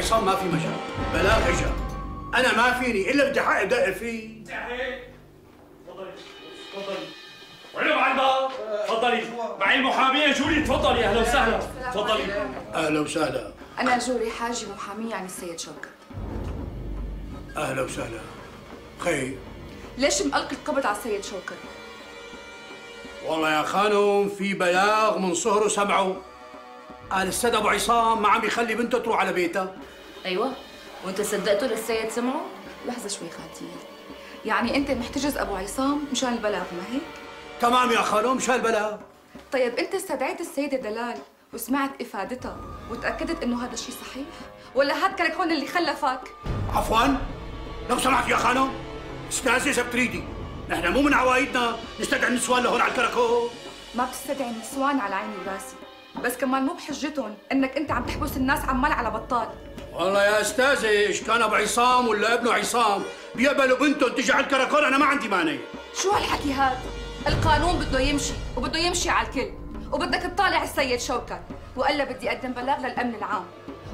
عصام ما في مجال. بلاغ اجا أنا ما فيني إلا بدي حق دق فيه تفضلي. تفضلي وين مع الباب؟ تفضلي معي المحامية جولي. تفضلي. أهلا وسهلا. تفضلي. أهلا وسهلا. أنا جوري حاجي محامية عن السيد شوكت أهلا وسهلا. خير. ليش ملقي القبض على السيد شوكت؟ والله يا خانم في بلاغ من صهره سمعه قال السيد أبو عصام ما عم يخلي بنته تروح على بيتها. أيوه. وأنت صدقته للسيد سمعه؟ لحظة شوي خالتي. يعني أنت محتجز أبو عصام مشان البلاغ ما هيك؟ تمام يا خانم شو هالبلاغ طيب أنت استدعيت السيدة دلال وسمعت إفادتها وتأكدت إنه هذا الشيء صحيح؟ ولا هاد كان هون اللي خلفك؟ عفوا. لو سمحت يا خانم استاذي إذا بتريدي. نحن مو من عوايدنا نستدعي النسوان لهون على الكركو ما بتستدعي النسوان على عيني وراسي. بس كمان مو بحجتهم إنك أنت عم تحبس الناس عمال على بطال. والله يا أستاذي إيش كان أبو عصام ولا ابنه عصام؟ بيقبلوا بنتهم تجي على الكركون أنا ما عندي مانع. شو هالحكي هاد؟ القانون بده يمشي وبده يمشي على الكل. وبدك تطالع السيد شوكت. وقال بدي أقدم بلاغ للأمن العام.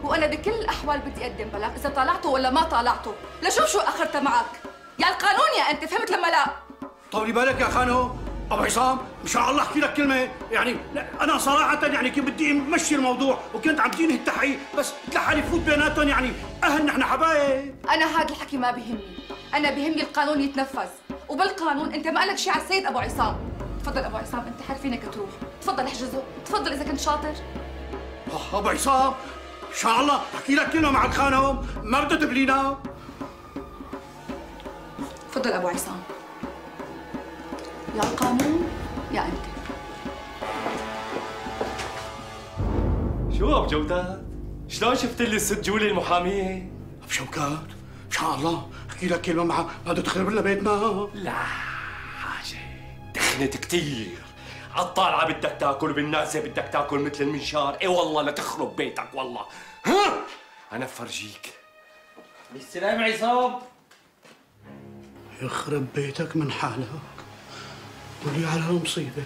وأنا بكل الأحوال بدي أقدم بلاغ إذا طالعته ولا ما طالعته. لشوف شو اخرتها معك. يا القانون يا أنت فهمت لما لا؟ طولي بالك يا خانو. أبو عصام إن شاء الله أحكي لك كلمة. يعني أنا صراحة يعني كنت بدي امشي الموضوع وكنت عم تجيني التحقيق بس تلحالي فوت بيناتهم. يعني أهل نحن حبايب. أنا هذا الحكي ما بيهمني أنا بيهمني القانون يتنفذ. وبالقانون أنت ما لك شيء على السيد أبو عصام. تفضل أبو عصام أنت حر فينك تروح؟ تفضل احجزه. تفضل إذا كنت شاطر. آه، أبو عصام إن شاء الله أحكي لك كلمة مع الخانم. ما بدها تبلينا. تفضل أبو عصام. يا القانون يا أنت. شو ابو جودات؟ شلون شفت لي الست جولي المحامية؟ ابو شوكات إن شاء الله. احكي لك كلمة معها ما بدها تخرب لنا بيتنا. لا حاجة. دخنت كتير. عالطالعة بدك تاكل وبالنازة بدك تاكل مثل المنشار. إي والله لا تخرب بيتك والله. ها؟ أنا بفرجيك بالسلام عصام. يخرب بيتك من حالك ولي على المصيبه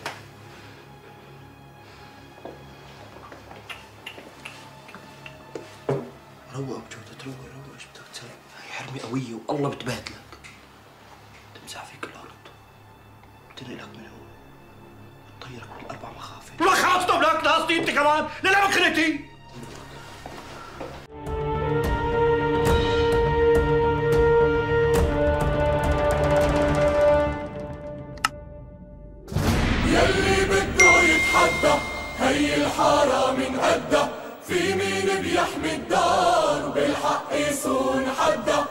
روق بجودة روق روق إيش بدك تسوي؟ هي حرمة قوية والله بتبهدلك. تمسح فيك الأرض بتنقلك من هون. بتطيرك مخافي ما خلاص طب لك قصدي أنت كمان لا لا يلي بده يتحدى هي الحارة من قدها في مين بيحمي الدار؟ وبالحق يصون حدا